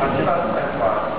啊，其他知道样是吧？